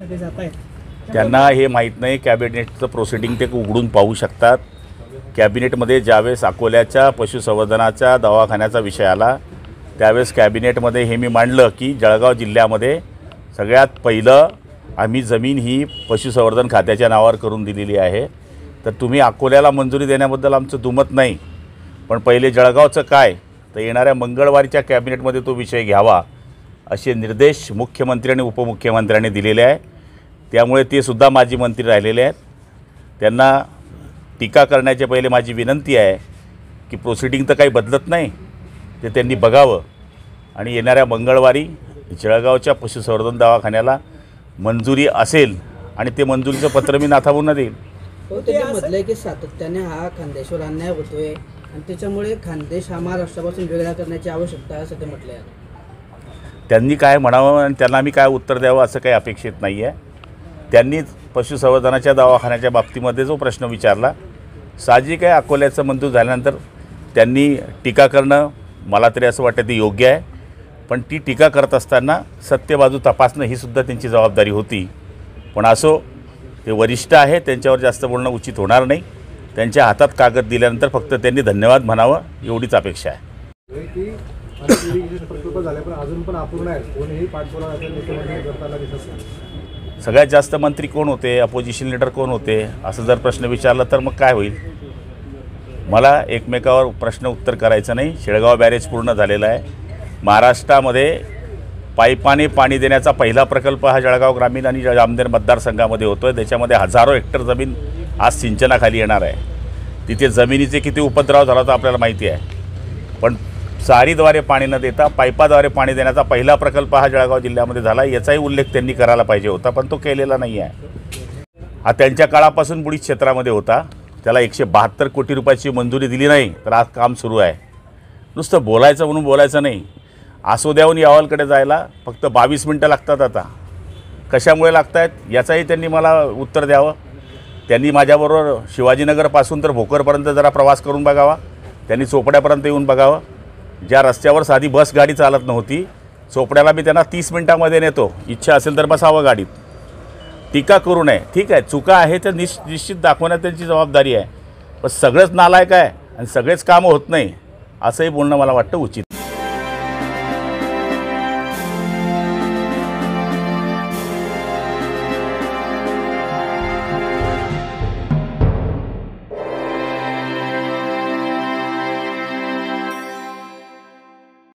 जात आहेत त्यांना हे माहीत नाही कॅबिनेटचं प्रोसिडिंग ते उघडून पाहू शकतात. कॅबिनेटमध्ये ज्यावेळेस अकोल्याच्या पशुसंवर्धनाच्या दवाखान्याचा विषय आला त्यावेळेस कॅबिनेटमध्ये हे मी मांडलं की जळगाव जिल्ह्यामध्ये सगळ्यात पहिलं आम्ही जमीन ही पशुसंवर्धन खात्याच्या नावावर करून दिलेली आहे. तर तुम्ही अकोल्याला मंजुरी देण्याबद्दल आमचं दुमत नाही पण पहिले जळगावचं काय तर येणाऱ्या मंगळवारीच्या कॅबिनेटमध्ये तो विषय घ्यावा. असे निर्देश मुख्यमंत्री आणि उपमुख्यमंत्र्यांनी दिलेले आहे त्यामुळे ते सुद्धा माजी मंत्री राहिलेले आहेत. त्यांना टीका करण्याच्या पहिले माझी विनंती आहे की प्रोसिडिंग तर काही बदलत नाही ते त्यांनी बघावं. आणि येणाऱ्या मंगळवारी जळगावच्या पशुसंवर्धन दवाखान्याला मंजुरी असेल आणि ते मंजुरीचं पत्र मी नाथाबूंना देईल हो त्यांनी म्हटलंय की सातत्याने हा खानदेशवर अन्याय होतोय आणि त्याच्यामुळे खानदेश हा महाराष्ट्रापासून वेगळा करण्याची आवश्यकता आहे असं ते म्हटलं आहे त्यांनी काय म्हणावं आणि त्यांना आम्ही काय उत्तर द्यावं असं काही अपेक्षित नाही आहे. त्यांनीच पशुसंवर्धनाच्या दवाखान्याच्या बाबतीमध्ये जो प्रश्न विचारला साहजिक आहे अकोल्याचं मंजूर झाल्यानंतर त्यांनी टीका करणं मला तरी असं वाटतं ते योग्य आहे. पण ती टीका करत असताना सत्य बाजू तपासणं ही सुद्धा त्यांची जबाबदारी होती. पण असो ते वरिष्ठ आहे त्यांच्यावर जास्त बोलणं उचित होणार नाही. त्यांच्या हातात कागद दिल्यानंतर फक्त त्यांनी धन्यवाद म्हणावं एवढीच अपेक्षा आहे. प्रकल्प झाले पण अजून पण अपूर्ण आहेत कोणीही पाठपुरावा सगळ्यात जास्त मंत्री कोण होते? अपोजिशन लीडर कोण होते? असं जर प्रश्न विचारला तर मग काय होईल? मला एकमेकावर प्रश्न उत्तर करायचं नाही. शेळगाव बॅरेज पूर्ण झालेला आहे. महाराष्ट्रामध्ये पाईपाने पाणी देण्याचा पहिला प्रकल्प हा जळगाव ग्रामीण आणि जामनेर मतदारसंघामध्ये होतो आहे त्याच्यामध्ये हजारो हेक्टर जमीन आज सिंचनाखाली येणार आहे. तिथे जमिनीचे किती उपद्रव झाला तर आपल्याला माहिती आहे. पण चारीद्वारे पाणी न देता पाईपाद्वारे पाणी देण्याचा पहिला प्रकल्प हा जळगाव जिल्ह्यामध्ये झाला याचाही उल्लेख त्यांनी करायला पाहिजे होता पण तो केलेला नाही आहे. हा त्यांच्या काळापासून बुडीत क्षेत्रामध्ये होता. त्याला एकशे बहात्तर कोटी रुपयाची मंजुरी दिली नाही तर आज काम सुरू आहे. नुसतं बोलायचं म्हणून बोलायचं नाही. आसोद्याहून यावलकडे जायला फक्त बावीस मिनटं लागतात आता. कशामुळे लागत आहेत याचाही त्यांनी मला उत्तर द्यावं. त्यांनी माझ्याबरोबर शिवाजीनगरपासून तर भोकरपर्यंत जरा प्रवास करून बघावा. त्यांनी चोपड्यापर्यंत येऊन बघावं. ज्या रस्त्यावर साधी बस गाडी चालत नव्हती चोपड्याला मी त्यांना तीस मिनटामध्ये नेतो. इच्छा असेल तर बसावं गाडीत. टीका करू नये. ठीक आहे चुका आहे तर निश निश्चित दाखवण्यात त्यांची जबाबदारी आहे. पण सगळंच नालायक आहे आणि सगळेच कामं होत नाही असंही बोलणं मला वाटतं उचित.